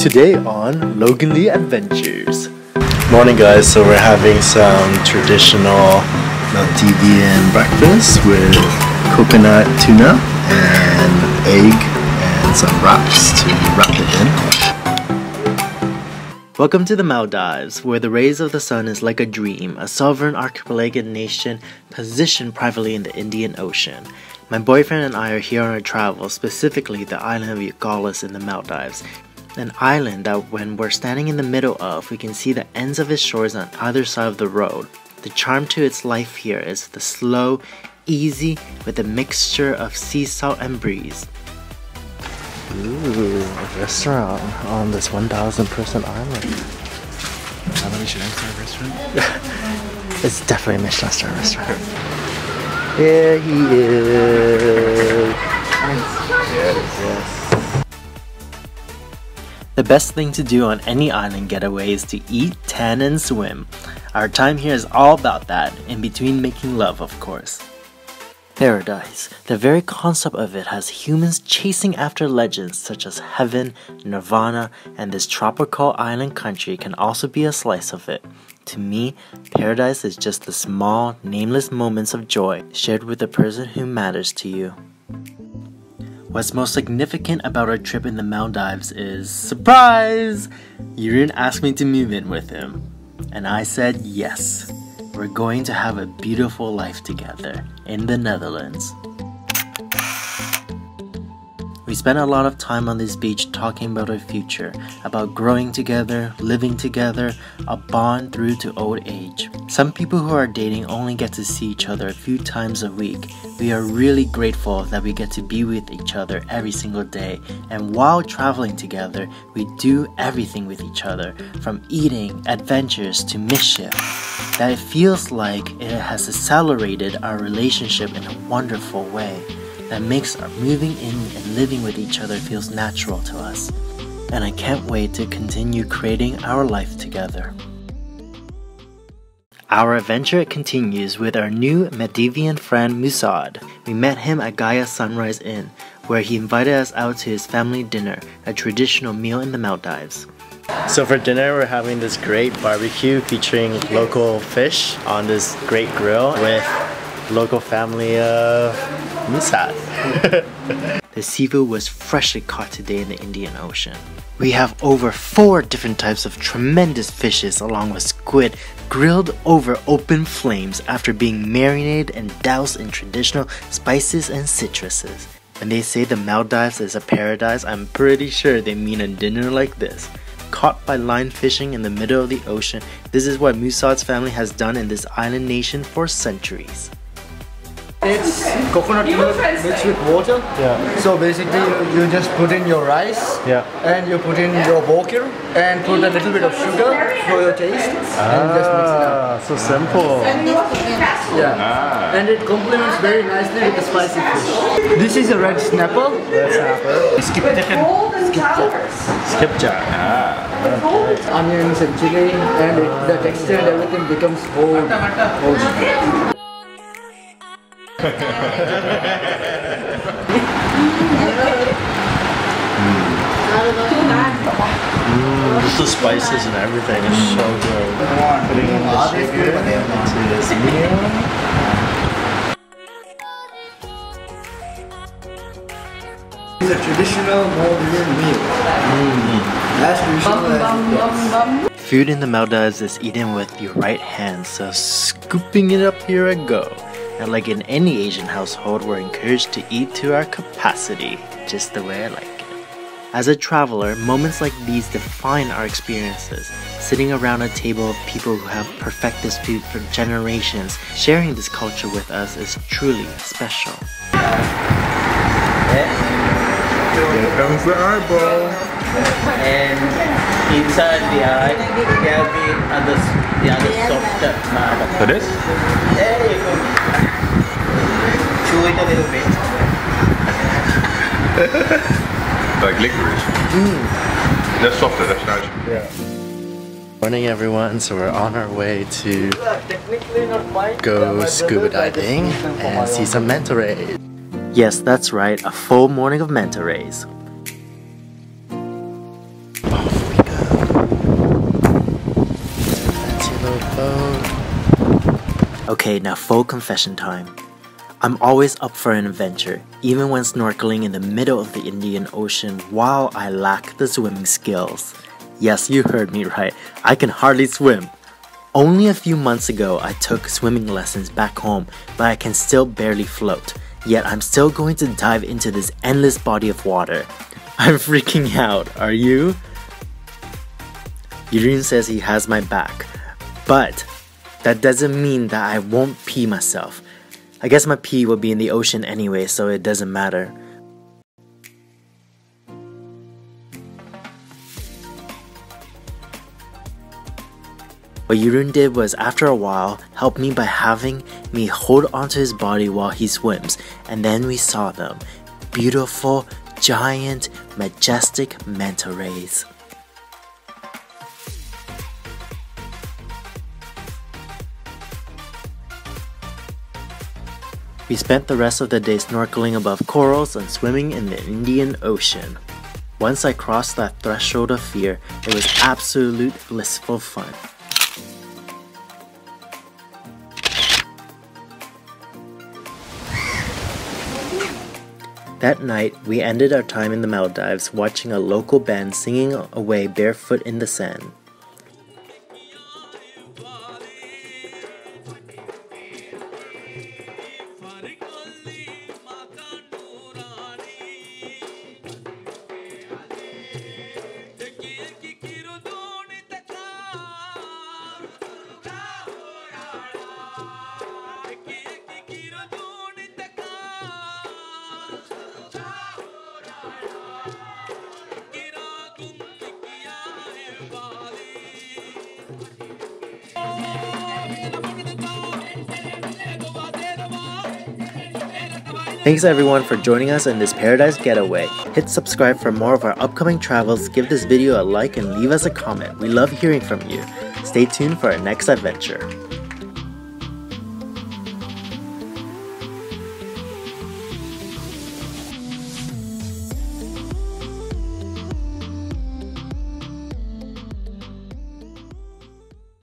Today on Logan Ly Adventures. Morning, guys. So we're having some traditional Maldivian breakfast with coconut tuna and egg and some wraps to wrap it in. Welcome to the Maldives, where the rays of the sun is like a dream, a sovereign archipelagic nation positioned privately in the Indian Ocean. My boyfriend and I are here on a travel, specifically the island of Ukulhas in the Maldives, an island that when we're standing in the middle of, we can see the ends of its shores on either side of the road. The charm to its life here is the slow, easy, with a mixture of sea salt and breeze. Ooh, a restaurant on this 1,000 person island. Is that a Michelin star restaurant? It's definitely a Michelin star restaurant. There he is. Yes. The best thing to do on any island getaway is to eat, tan, and swim. Our time here is all about that, in between making love, of course. Paradise. The very concept of it has humans chasing after legends such as heaven, nirvana, and this tropical island country can also be a slice of it. To me, paradise is just the small, nameless moments of joy shared with the person who matters to you. What's most significant about our trip in the Maldives is surprise! Yurin asked me to move in with him, and I said yes. We're going to have a beautiful life together in the Netherlands. We spent a lot of time on this beach talking about our future, about growing together, living together, a bond through to old age. Some people who are dating only get to see each other a few times a week. We are really grateful that we get to be with each other every single day, and while traveling together, we do everything with each other, from eating, adventures to mischief. That it feels like it has accelerated our relationship in a wonderful way that makes our moving in and living with each other feels natural to us. And I can't wait to continue creating our life together. Our adventure continues with our new Maldivian friend Musad. We met him at Gaia Sunrise Inn, where he invited us out to his family dinner, a traditional meal in the Maldives. So for dinner, we're having this great barbecue featuring local fish on this great grill with local family uh, of Musad. the seafood was freshly caught today in the Indian Ocean. We have over four different types of tremendous fishes along with squid grilled over open flames after being marinated and doused in traditional spices and citruses. When they say the Maldives is a paradise, I'm pretty sure they mean a dinner like this. Caught by line fishing in the middle of the ocean, this is what Musad's family has done in this island nation for centuries. It's coconut milk mixed with water. Yeah. So basically, you, you just put in your rice. Yeah. And you put in your bokir and put a little bit of sugar for your taste and just mix it up. Ah, so simple. Yeah. And it complements very nicely with the spicy fish. This is a red snapper. Red snapper. Skipjack. Skipjack. Ah. Onions and chili and it, the texture and everything becomes whole. whole. Mm, just the spices and everything is so good. Putting in the sugar into this meal. It's a traditional Maldivian meal. As traditional as it gets. Food in the Maldives is eaten with your right hand, so scooping it up here I go. And like in any Asian household, we're encouraged to eat to our capacity, just the way I like it. As a traveler, moments like these define our experiences. Sitting around a table of people who have perfected this food for generations, sharing this culture with us is truly special. Here comes the eyeball. and inside the eye there will be other the other softer part. For this? There you go. Chew it a little bit. Like licorice. Mm. That's softer, that's nice. Yeah. Morning everyone, so we're on our way to Technically not quite. go scuba diving and see some manta rays. Yes, that's right, a full morning of manta rays. Okay, now full confession time. I'm always up for an adventure, even when snorkeling in the middle of the Indian Ocean while I lack the swimming skills. Yes, you heard me right, I can hardly swim. Only a few months ago, I took swimming lessons back home, but I can still barely float. Yet I'm still going to dive into this endless body of water. I'm freaking out, are you? Yurun says he has my back, but that doesn't mean that I won't pee myself. I guess my pee will be in the ocean anyway, so it doesn't matter. What Yurun did was, after a while, help me by having me hold onto his body while he swims, and then we saw them beautiful, giant, majestic manta rays. We spent the rest of the day snorkeling above corals and swimming in the Indian Ocean. Once I crossed that threshold of fear, it was absolute blissful fun. That night, we ended our time in the Maldives watching a local band singing away barefoot in the sand. Thanks everyone for joining us in this paradise getaway. Hit subscribe for more of our upcoming travels, give this video a like and leave us a comment. We love hearing from you. Stay tuned for our next adventure.